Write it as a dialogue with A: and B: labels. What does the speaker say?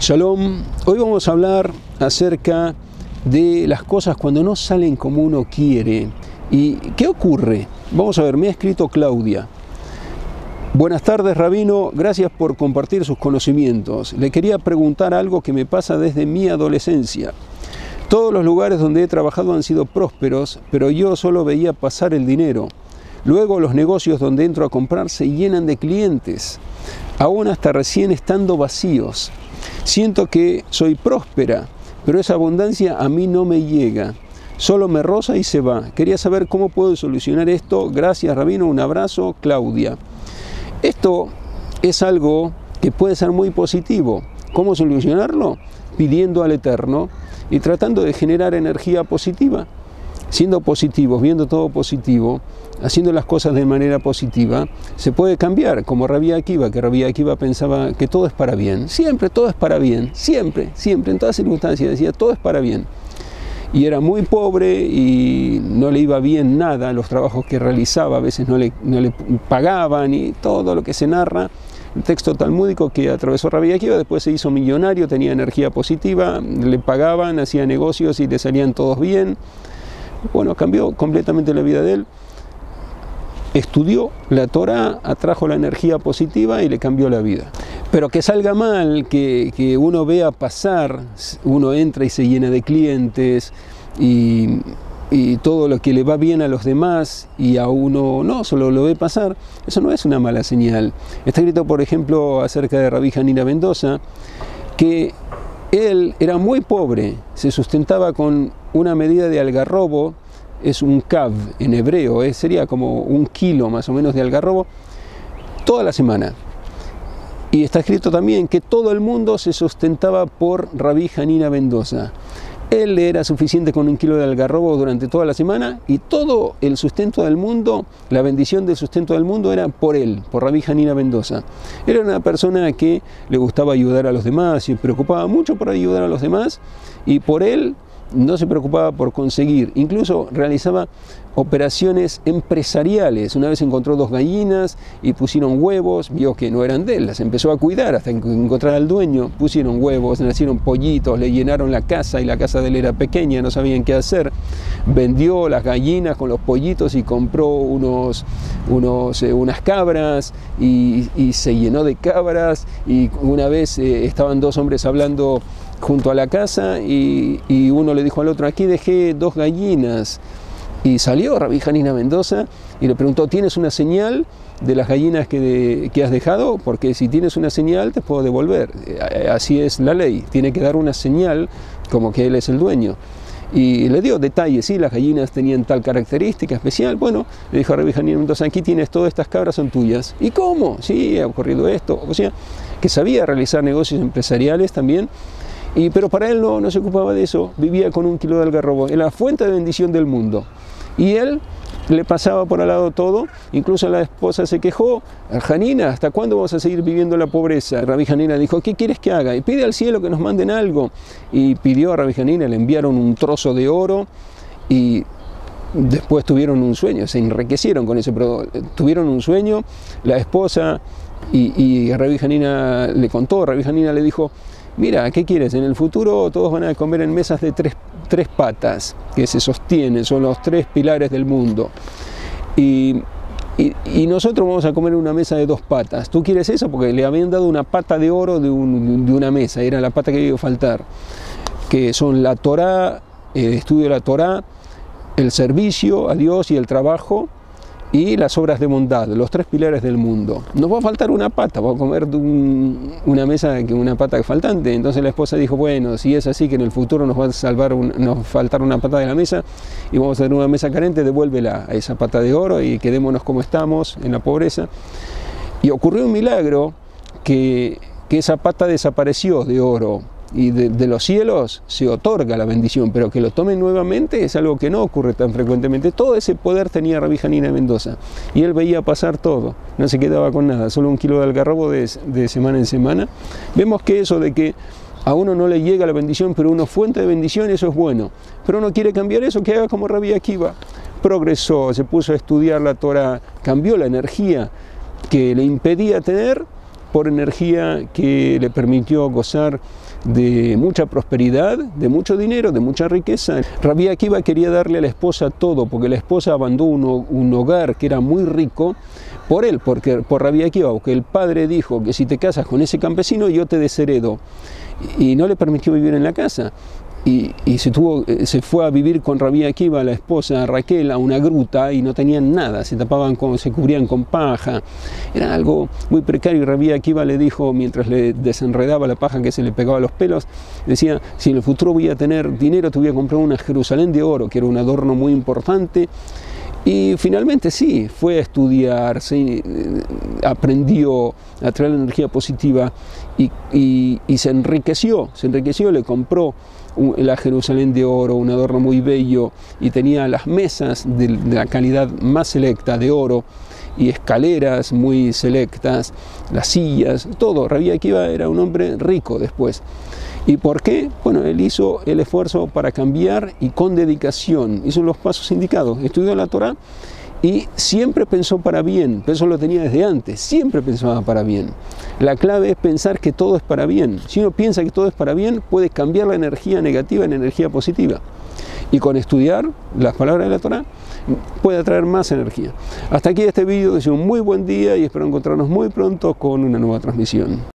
A: Shalom, hoy vamos a hablar acerca de las cosas cuando no salen como uno quiere. ¿Y qué ocurre? Vamos a ver, me ha escrito Claudia. Buenas tardes, Rabino, gracias por compartir sus conocimientos. Le quería preguntar algo que me pasa desde mi adolescencia. Todos los lugares donde he trabajado han sido prósperos, pero yo solo veía pasar el dinero. Luego los negocios donde entro a comprar se llenan de clientes, aún hasta recién estando vacíos. Siento que soy próspera, pero esa abundancia a mí no me llega. Solo me roza y se va. Quería saber cómo puedo solucionar esto. Gracias, Rabino. Un abrazo, Claudia. Esto es algo que puede ser muy positivo. ¿Cómo solucionarlo? Pidiendo al Eterno y tratando de generar energía positiva siendo positivos, viendo todo positivo, haciendo las cosas de manera positiva, se puede cambiar, como Rabia Akiva, que Rabia Akiva pensaba que todo es para bien, siempre todo es para bien, siempre, siempre, en todas circunstancias decía todo es para bien. Y era muy pobre y no le iba bien nada, los trabajos que realizaba a veces no le, no le pagaban y todo lo que se narra. El texto talmúdico que atravesó Rabia Akiva, después se hizo millonario, tenía energía positiva, le pagaban, hacía negocios y le salían todos bien bueno, cambió completamente la vida de él. Estudió la Torah, atrajo la energía positiva y le cambió la vida. Pero que salga mal, que, uno vea pasar, uno entra y se llena de clientes y, todo lo que le va bien a los demás y a uno no, solo lo ve pasar, eso no es una mala señal. Está escrito, por ejemplo, acerca de Rabí Janina Mendoza, que él era muy pobre, se sustentaba con una medida de algarrobo, es un cav en hebreo, eh, sería como un kilo más o menos de algarrobo, toda la semana. Y está escrito también que todo el mundo se sustentaba por Rabí Janina Mendoza. Él era suficiente con un kilo de algarrobo durante toda la semana y todo el sustento del mundo, la bendición del sustento del mundo era por él, por Rabí Janina Mendoza. Era una persona que le gustaba ayudar a los demás y preocupaba mucho por ayudar a los demás y por él no se preocupaba por conseguir, incluso realizaba operaciones empresariales. Una vez encontró dos gallinas y pusieron huevos, vio que no eran de él, las empezó a cuidar hasta encontrar al dueño, pusieron huevos, nacieron pollitos, le llenaron la casa y la casa de él era pequeña, no sabían qué hacer. Vendió las gallinas con los pollitos y compró unos, unos, eh, unas cabras y, se llenó de cabras y una vez eh, estaban dos hombres hablando junto a la casa y, uno le dijo al otro, aquí dejé dos gallinas y salió Rabí Janina Mendoza y le preguntó, ¿tienes una señal de las gallinas que, has dejado? Porque si tienes una señal te puedo devolver. Eh, así es la ley, tiene que dar una señal como que él es el dueño. Y le dio detalles, sí, las gallinas tenían tal característica especial. Bueno, le dijo a Rabí Janina Mendoza, aquí tienes todas estas cabras, son tuyas. ¿Y cómo? Sí, ha ocurrido esto. O sea, que sabía realizar negocios empresariales también. Y, pero para él no, se ocupaba de eso, vivía con un kilo de algarrobo, en la fuente de bendición del mundo. Y él le pasaba por al lado todo, incluso la esposa se quejó, Janina, ¿hasta cuándo vamos a seguir viviendo la pobreza? Rabí Janina dijo, ¿qué quieres que haga? Y pide al cielo que nos manden algo. Y pidió a Rabí Janina, le enviaron un trozo de oro y después tuvieron un sueño, se enriquecieron con eso, pero tuvieron un sueño, la esposa y, y Rabí Janina le contó, Rabí Janina le dijo, mira, ¿qué quieres? En el futuro todos van a comer en mesas de tres, patas que se sostienen, son los tres pilares del mundo. Y, nosotros vamos a comer en una mesa de dos patas. ¿Tú quieres eso? Porque le habían dado una pata de oro de, una mesa, era la pata que iba a faltar, que son la Torah, el estudio de la Torah, el servicio a Dios y el trabajo y las obras de bondad, los tres pilares del mundo. Nos va a faltar una pata, vamos a comer una mesa una pata faltante. Entonces la esposa dijo, bueno, si es así que en el futuro nos va a salvar nos faltar una pata de la mesa y vamos a tener una mesa carente, devuélvela a esa pata de oro y quedémonos como estamos en la pobreza. Y ocurrió un milagro que, que esa pata desapareció de oro y de, los cielos se otorga la bendición, pero que lo tomen nuevamente es algo que no ocurre tan frecuentemente. Todo ese poder tenía Rabí Janina Mendoza y él veía pasar todo, no se quedaba con nada, solo un kilo de algarrobo de, de semana en semana. Vemos que eso de que a uno no le llega la bendición, pero uno fuente de bendición, eso es bueno. Pero uno quiere cambiar eso, que haga como Rabí Akiva. Progresó, se puso a estudiar la Torah, cambió la energía que le impedía tener por energía que le permitió gozar de mucha prosperidad, de mucho dinero, de mucha riqueza. Rabbi Akiva quería darle a la esposa todo, porque la esposa abandonó un, hogar que era muy rico por él, porque por Rabbi Akiva, porque el padre dijo que si te casas con ese campesino yo te desheredo y no le permitió vivir en la casa y, se, tuvo, eh, se fue a vivir con Rabí Akiva, la esposa Raquel, a una gruta y no tenían nada, se tapaban con, se cubrían con paja. Era algo muy precario y Rabí Akiva le dijo, mientras le desenredaba la paja que se le pegaba a los pelos, decía, si en el futuro voy a tener dinero, te voy a comprar una Jerusalén de oro, que era un adorno muy importante. Y finalmente sí, fue a estudiar, eh, aprendió a traer energía positiva y, se enriqueció, se enriqueció, le compró la Jerusalén de oro, un adorno muy bello, y tenía las mesas de, la calidad más selecta de oro y escaleras muy selectas, las sillas, todo. Rabí Akiva era un hombre rico después. ¿Y por qué? Bueno, él hizo el esfuerzo para cambiar y con dedicación, hizo los pasos indicados, estudió la Torah y siempre pensó para bien, eso lo tenía desde antes, siempre pensaba para bien. La clave es pensar que todo es para bien. Si uno piensa que todo es para bien, puede cambiar la energía negativa en energía positiva. Y con estudiar las palabras de la Torah puede atraer más energía. Hasta aquí este vídeo, deseo un muy buen día y espero encontrarnos muy pronto con una nueva transmisión.